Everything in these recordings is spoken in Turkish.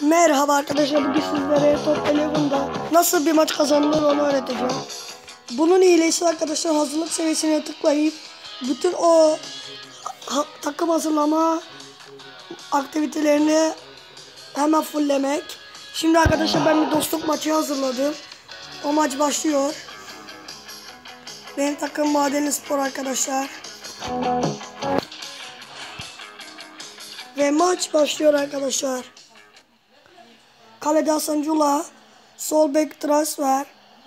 Merhaba arkadaşlar bugün sizlere Top Eleven'da nasıl bir maç kazanılır onu öğreteceğim. Bunun iyilesi arkadaşlar hazırlık seviyesine tıklayıp bütün o takım hazırlama aktivitelerini hemen fulllemek. Şimdi arkadaşlar ben bir dostluk maçı hazırladım. O maç başlıyor. Benim takım Madenli Spor arkadaşlar. Ve maç başlıyor arkadaşlar. Kalede Hasan Cula, sol bek transfer,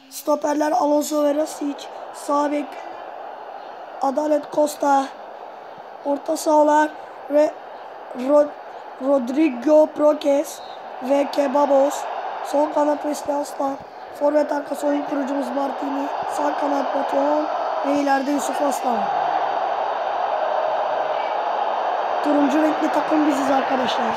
stoperler Alonso ve Rasic, sağ bek Adalet Costa, orta sahalar Re, Rod, Rodrigo Proques ve Kebabos, sol kanat Wesley Aslan, forvet arkası oyun kurucumuz Martini, sağ kanat Batuhan ve ileride Yusuf Aslan. Turuncu renkli takım biziz arkadaşlar.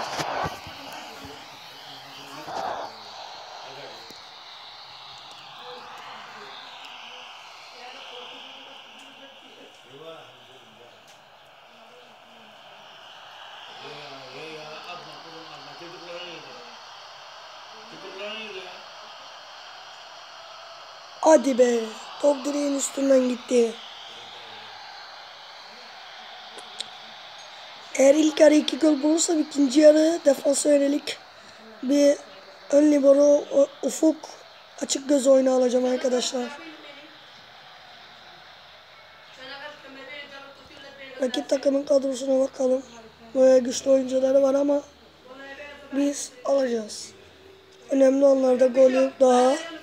Hadi be. Top direğin üstünden gitti. Eğer ilk yarı iki gol bulursam ikinci yarı defansa yönelik bir ön libero ufuk açık göz oyunu alacağım arkadaşlar. Rakip takımın kadrosuna bakalım. Böyle güçlü oyuncuları var ama biz alacağız. Önemli onlarda gol yok daha.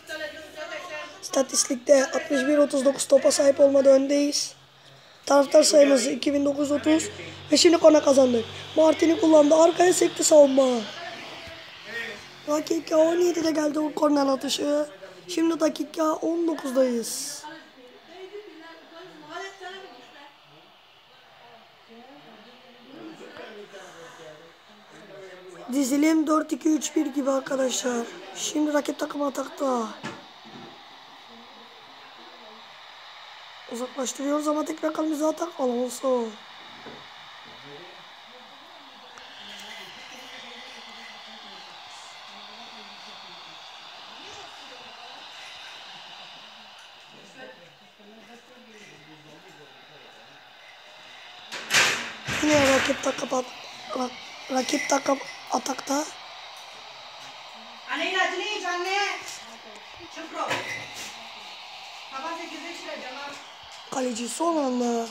İstatistikte 61-39 topa sahip olmadı öndeyiz. Taraftar sayımız 2930 ve şimdi kona kazandık. Martin'i kullandı. Arkaya sekti savunma. Dakika 17'de geldi o korner atışı. Şimdi dakika 19'dayız. Dizilim 4-2-3-1 gibi arkadaşlar. Şimdi rakip takım atakta. Uzaklaştırıyoruz ama tekrar kalemize atak Alonso. Yine rakip takım at, rak- rakip takım atakta. Kaleci son anda.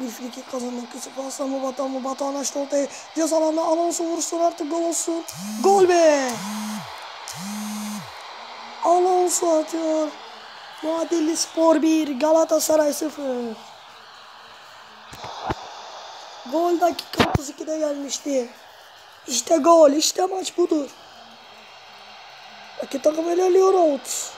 Bir friki kazanmak Yusuf Aslan mı Batuhan mı? Batuhan açtı ortaya. Ceza alanına Alonso vursun artık gol olsun. Gol be! Alonso atıyor. Muadilli Spor 1, Galatasaray 0. Gol dakika 32'de gelmişti. İşte gol, işte maç budur. Rakip takım ilerliyor out.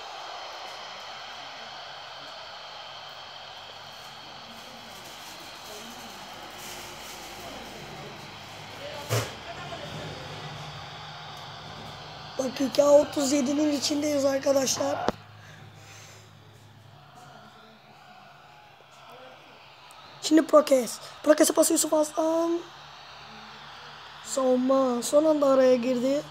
Dakika 37'nin içindeyiz arkadaşlar. Şimdi Prokes. Prokes'e pası Yusuf Aslan. Savunma son anda araya girdi.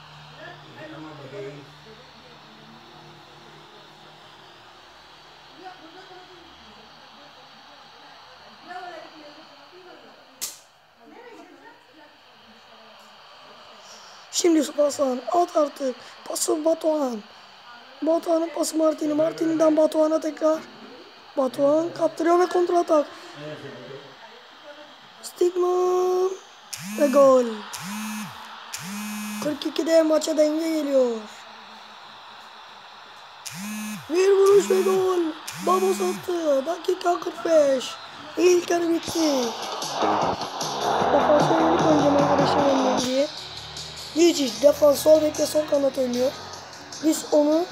Şimdi Aslan at artık. Pası Batuhan. Batuhan'ın pası Martini. Martini'den Batuhan'a tekrar. Batuhan kaptırıyor ve kontra atak. Stigma ve gol. 42'de maça denge geliyor. Bir vuruş ve gol. Babos attı. Dakika 45. İlk yarı bitti. Defansa yönelik oynayacağım arkadaşlar önüne diye. Yiğit defans sol bekle sol kanat oynuyor. Biz onu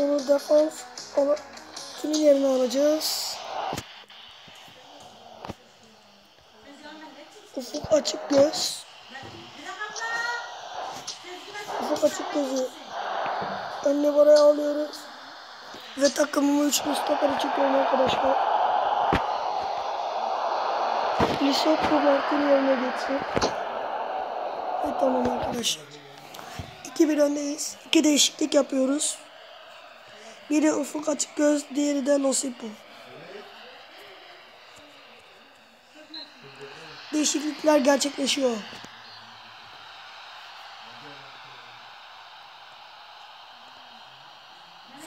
onu defans ona kimin yerine alacağız? Ufuk açık göz. Ufuk açık gözü. Önüne buraya alıyoruz. Ve takımımı üçlü stoperi çekiyorum arkadaşlar. Lisok Martin yerine geçsin. Ve tamam arkadaşlar. 2-1 öndeyiz. İki değişiklik yapıyoruz. Biri Ufuk Açık Göz, diğeri de Losipo. Değişiklikler gerçekleşiyor.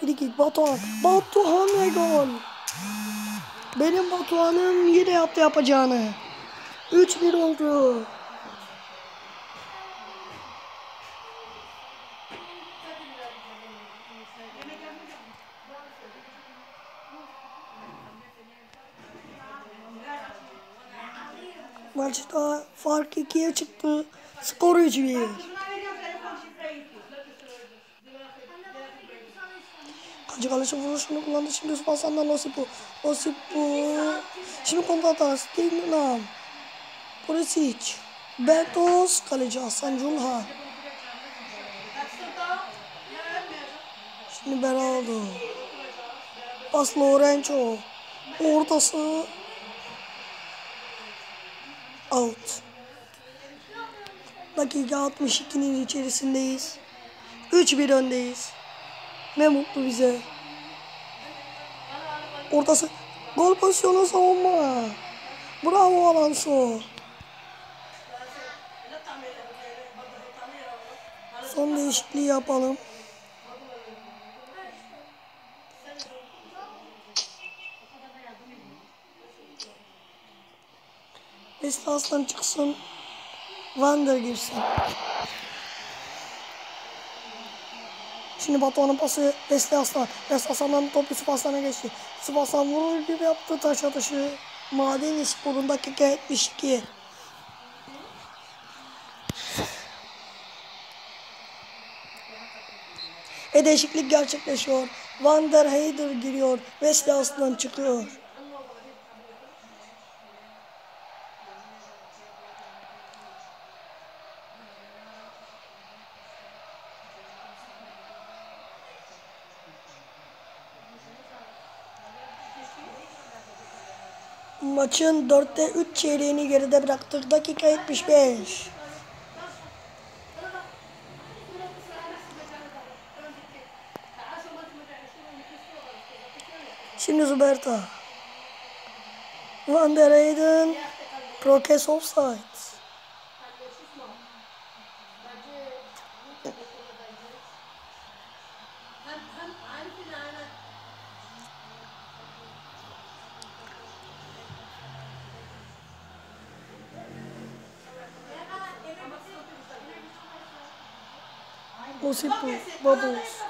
Frikik Batuhan. Batuhan ve gol. Benim Batuhan'ım yine yaptı yapacağını. 3-1 oldu. Maçta fark 2'ye çıktı. Skor 3-1. Şuna veriyorum telefon şifreyi. Hacı Kalış'ın vuruşunu kullandı. Şimdi Yusuf Hasan'dan Osipu. Osipu. Şimdi kontra atar. Stignan. Pulisic. Bertos. Kaleci Hasan Culha. Şimdi Beraldo. Pas Lorenzo. Ortası. Out. Dakika 62'nin içerisindeyiz. 3-1 öndeyiz. Ne mutlu bize. Ortası. Gol pozisyonu savunma. Bravo Alonso. Son değişikliği yapalım. Wesley Aslan çıksın. Vander girsin. Şimdi Batuhan'ın pası Wesley Aslan. Wesley Aslan'dan top Yusuf Aslan'a geçti. Yusuf Aslan vurur gibi yaptı taş atışı. Maden Spor'un dakika 72. Ve değişiklik gerçekleşiyor. Van der giriyor. Wesley Aslan çıkıyor. Maçın 4'te 3 çeyreğini geride bıraktık. Dakika 75. Şimdi Zuberta. Van der Eyden. Prokes offside. Osipu, Bubbles,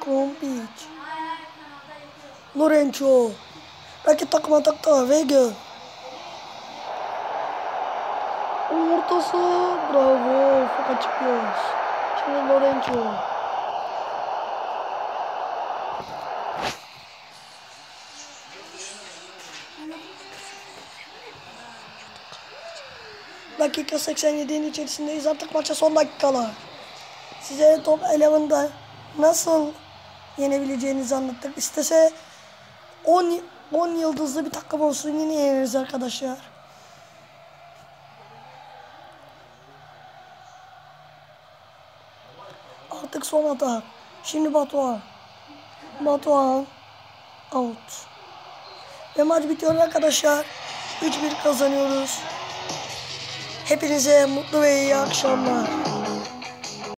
Krompic, Lorenzo, rakip takıma taktı, Vega. Ortası, bravo, fakat çıkıyoruz. Şimdi Lorenzo. Dakika 87'nin içerisindeyiz. Artık maça son dakikalar. Size top elemanında nasıl yenebileceğinizi anlattık. İstese 10 10 yıldızlı bir takım olsun yine yeneriz arkadaşlar. Artık son atak. Şimdi Batuhan. Batuhan out. Ve maç bitiyor arkadaşlar. 3-1 kazanıyoruz. Hepinize mutlu ve iyi akşamlar.